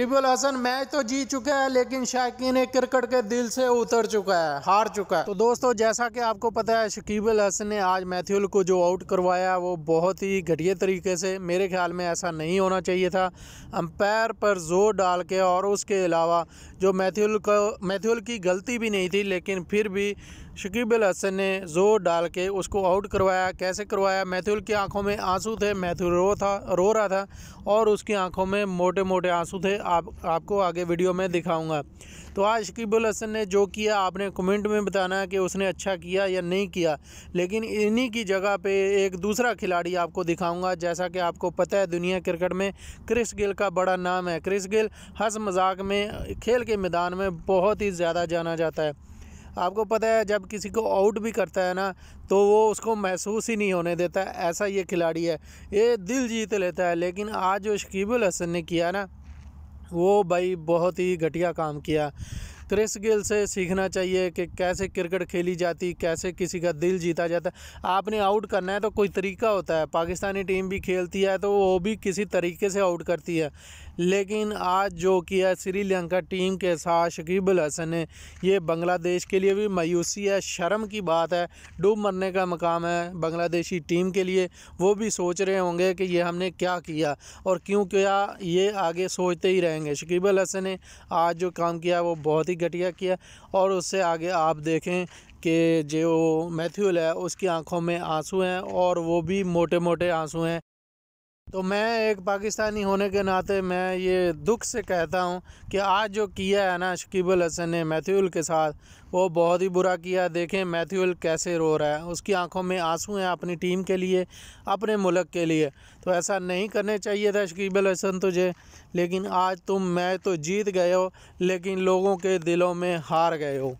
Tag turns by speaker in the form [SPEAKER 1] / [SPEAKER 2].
[SPEAKER 1] Shakib Al Hasan, match तो जीत चुका है, लेकिन शाकिन क्रिकेट के दिल से उतर चुका है, हार चुका है। तो दोस्तों, जैसा कि आपको पता है, शकीबुल हसन ने आज मैथ्यूल को जो आउट करवाया वो बहुत ही घटिया तरीके से, मेरे ख्याल में ऐसा नहीं होना चाहिए था। अंपायर पर ज़ोर डाल के और उसके अलावा जो मैथ्यूल को, मैथ्यूल की गलती भी नहीं थी, लेकिन फिर भी शकीब अल हसन ने ज़ोर डाल के उसको आउट करवाया। कैसे करवाया? मैथ्यूल की आँखों में आँसू थे, मैथ्यूल रो था, रो रहा था और उसकी आँखों में मोटे मोटे आँसू थे। आप, आपको आगे वीडियो में दिखाऊँगा। तो आज शकीब अल हसन ने जो किया, आपने कमेंट में बताना कि उसने अच्छा किया या नहीं किया। लेकिन इन्हीं की जगह पे एक दूसरा खिलाड़ी आपको दिखाऊँगा, जैसा कि आपको पता है दुनिया क्रिकेट में क्रिस गिल का बड़ा नाम है। क्रिस गिल हंस मज़ाक में, खेल के मैदान में बहुत ही ज़्यादा जाना जाता है। आपको पता है, जब किसी को आउट भी करता है ना तो वो उसको महसूस ही नहीं होने देता, ऐसा ये खिलाड़ी है। ये दिल जीत लेता है, लेकिन आज जो शकीबुल हसन ने किया ना, वो भाई बहुत ही घटिया काम किया। क्रिस गिल से सीखना चाहिए कि कैसे क्रिकेट खेली जाती, कैसे किसी का दिल जीता जाता। आपने आउट करना है तो कोई तरीका होता है। पाकिस्तानी टीम भी खेलती है तो वो भी किसी तरीके से आउट करती है। लेकिन आज जो किया श्रीलंका टीम के साथ शकीब अल हसन ने, ये बांग्लादेश के लिए भी मायूसी है, शर्म की बात है, डूब मरने का मकाम है बांग्लादेशी टीम के लिए। वो भी सोच रहे होंगे कि ये हमने क्या किया और क्यों किया, ये आगे सोचते ही रहेंगे। शकीब अल हसन ने आज जो काम किया, वो बहुत ही घटिया किया और उससे आगे आप देखें कि जो मैथ्यूल है, उसकी आँखों में आँसू हैं और वो भी मोटे मोटे आँसू हैं। तो मैं एक पाकिस्तानी होने के नाते मैं ये दुख से कहता हूँ कि आज जो किया है ना शकीबुल हसन ने मैथ्यूल के साथ, वो बहुत ही बुरा किया। देखें मैथ्यूल कैसे रो रहा है। उसकी आँखों में आँसू हैं अपनी टीम के लिए, अपने मुल्क के लिए। तो ऐसा नहीं करने चाहिए था शकीबुल हसन तुझे, लेकिन आज तुम, मैं तो जीत गए हो, लेकिन लोगों के दिलों में हार गए हो।